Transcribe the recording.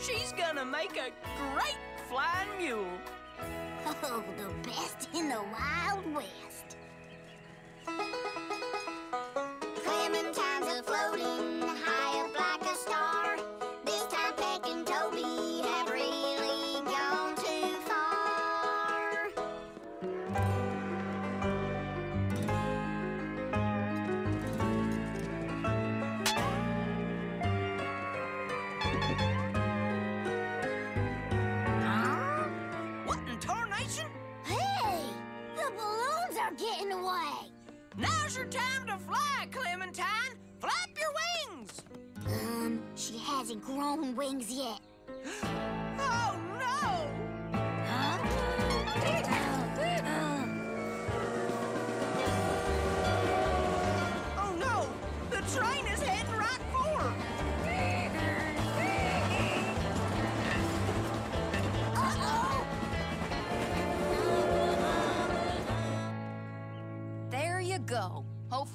She's gonna make a great flying mule. Oh, the best are getting away! Now's your time to fly, Clementine. Flap your wings. Um, she hasn't grown wings yet. Oh, no! Huh? Oh, no! The train is heading right for her. You go. Hopefully.